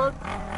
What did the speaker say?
Facebook.